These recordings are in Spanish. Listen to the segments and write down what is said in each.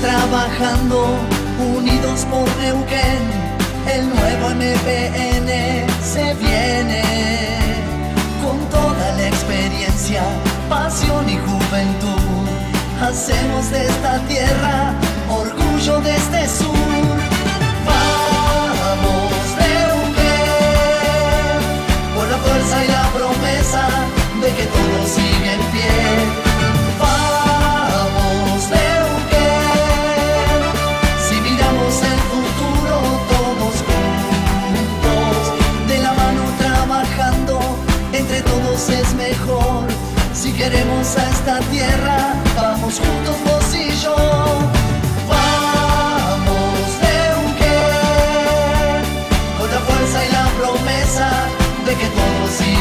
trabajando, unidos por Neuquén, el nuevo MPN se viene con toda la experiencia, pasión y juventud. Hacemos de esta tierra orgullo de este sur. Que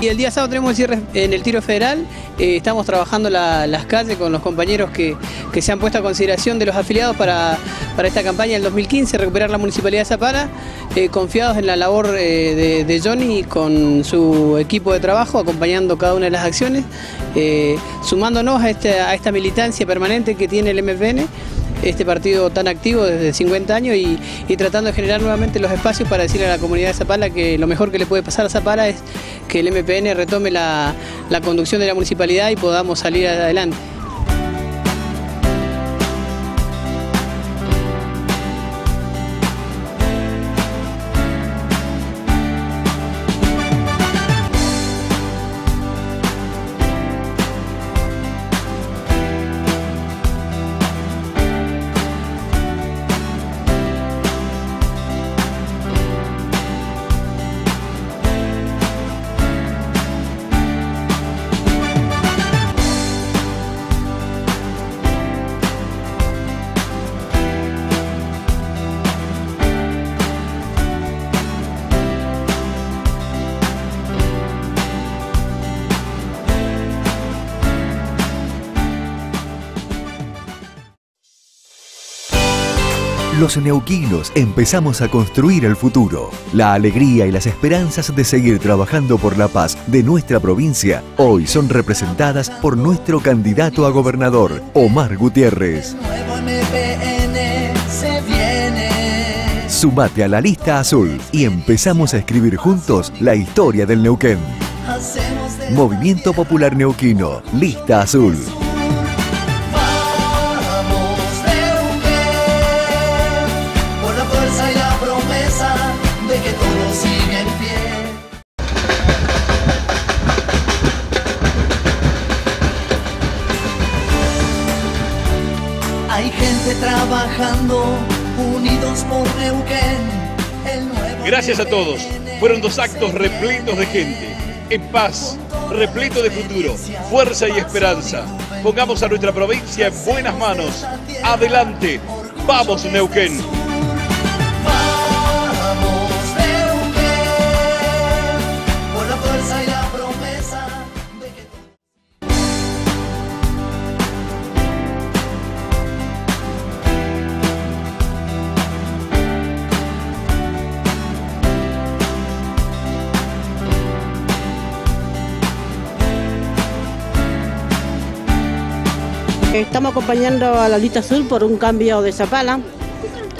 Y el día sábado tenemos el cierre en el tiro federal. Eh, estamos trabajando la- las calles con los compañeros que, se han puesto a consideración de los afiliados para, esta campaña del 2015, recuperar la municipalidad de Zapala, eh, confiados en la labor eh, de, de Johnny con su equipo de trabajo, acompañando cada una de las acciones, sumándonos a, este- a esta militancia permanente que tiene el MPN este partido tan activo desde 50 años y, tratando de generar nuevamente los espacios para decirle a la comunidad de Zapala que lo mejor que le puede pasar a Zapala es que el MPN retome la, la conducción de la municipalidad y podamos salir adelante. Los neuquinos empezamos a construir el futuro. La alegría y las esperanzas de seguir trabajando por la paz de nuestra provincia hoy son representadas por nuestro candidato a gobernador, Omar Gutiérrez. Sumate a la lista azul y empezamos a escribir juntos la historia del Neuquén. Movimiento Popular Neuquino, lista azul. De que todo sigue en pie. Hay gente trabajando, unidos por Neuquén. el nuevo Gracias a todos. Fueron dos actos repletos de gente, en paz, repleto de futuro, fuerza y esperanza. Pongamos a nuestra provincia en buenas manos. Adelante. Vamos, Neuquén. Estamos acompañando a la lista azul por un cambio de Zapala,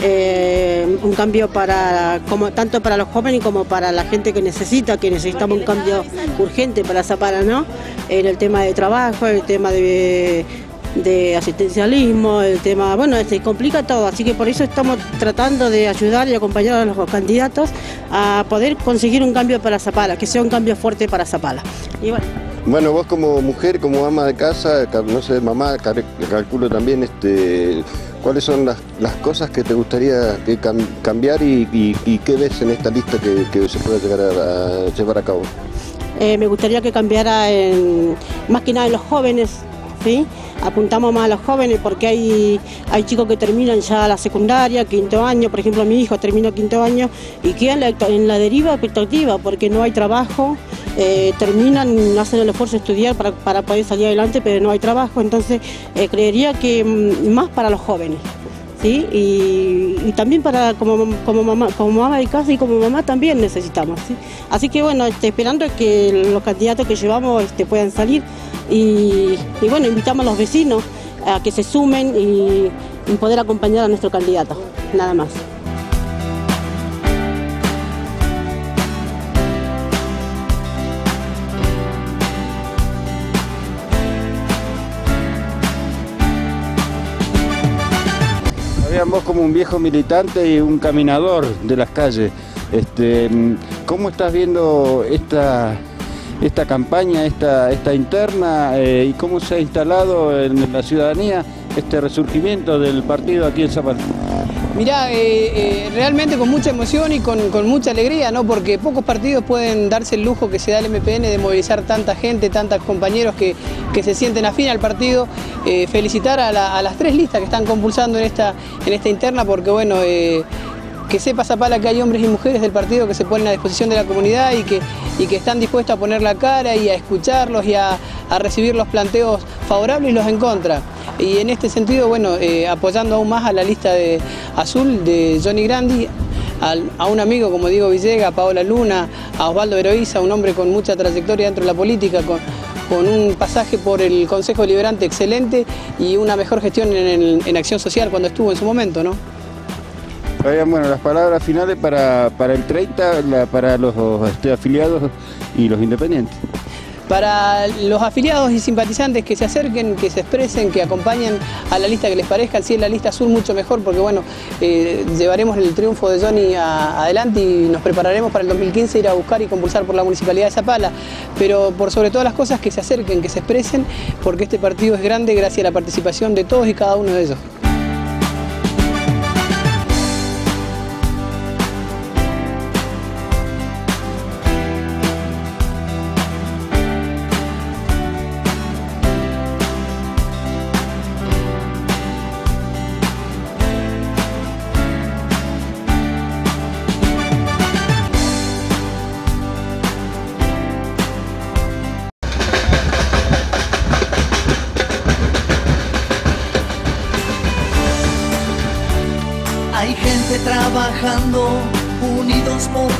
eh, un cambio para como tanto para los jóvenes como para la gente que necesita, que necesitamos un cambio urgente para Zapala, ¿no? En el tema de trabajo, el tema de, de asistencialismo, el tema, bueno, se complica todo, así que por eso estamos tratando de ayudar y acompañar a los candidatos a poder conseguir un cambio para Zapala, que sea un cambio fuerte para Zapala. Y bueno. Bueno, vos como mujer, como ama de casa, no sé, mamá, calculo también este, cuáles son las, cosas que te gustaría cambiar y, qué ves en esta lista que, se puede llegar a, llevar a cabo. Eh, me gustaría que cambiara en, más que nada en los jóvenes, ¿sí? Apuntamos más a los jóvenes porque hay, hay chicos que terminan ya la secundaria, quinto año, por ejemplo mi hijo terminó quinto año y quedan en la, deriva expectativa porque no hay trabajo, eh, terminan, hacen el esfuerzo de estudiar para, poder salir adelante, pero no hay trabajo, entonces eh, creería que mm, más para los jóvenes. ¿Sí? Y, también para como, como, mamá, como mamá de casa y como mamá también necesitamos. Así que bueno, este, esperando que los candidatos que llevamos este, puedan salir y, bueno, invitamos a los vecinos a que se sumen y, poder acompañar a nuestro candidato, nada más. Vos como un viejo militante y un caminador de las calles. Este, ¿Cómo estás viendo esta, esta campaña, esta, esta interna eh, y cómo se ha instalado en la ciudadanía este resurgimiento del partido aquí en Zapata. Mirá, eh, eh, realmente con mucha emoción y con, mucha alegría, ¿no? Porque pocos partidos pueden darse el lujo que se da el MPN de movilizar tanta gente, tantos compañeros que, se sienten afín al partido. felicitar a, las tres listas que están compulsando en esta, en esta interna, porque bueno, que sepa Zapala que hay hombres y mujeres del partido que se ponen a disposición de la comunidad y que, y que están dispuestos a poner la cara y a escucharlos y a, recibir los planteos favorables y los en contra. Y en este sentido, bueno, eh, apoyando aún más a la lista de azul de Johnny Grandi, a un amigo como Diego Villega, a Paola Luna, a Osvaldo Heroiza, un hombre con mucha trayectoria dentro de la política, con, con un pasaje por el Consejo Liberante excelente y una mejor gestión en, en acción social cuando estuvo en su momento, ¿no? Bueno, las palabras finales para, el 30, para los este, afiliados y los independientes. Para los afiliados y simpatizantes que se acerquen, que se expresen, que acompañen a la lista que les parezca, si es la lista azul mucho mejor, porque bueno, eh, llevaremos el triunfo de Johnny adelante y nos prepararemos para el 2015 ir a buscar y compulsar por la Municipalidad de Zapala, pero por sobre todas las cosas que se acerquen, que se expresen, porque este partido es grande gracias a la participación de todos y cada uno de ellos. Trabajando unidos por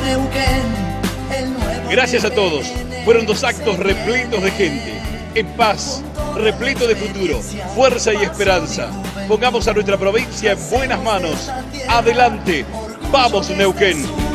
Gracias a todos. Fueron dos actos repletos de gente, en paz, repleto de futuro, fuerza y esperanza. Pongamos a nuestra provincia en buenas manos. Adelante. Vamos, Neuquén.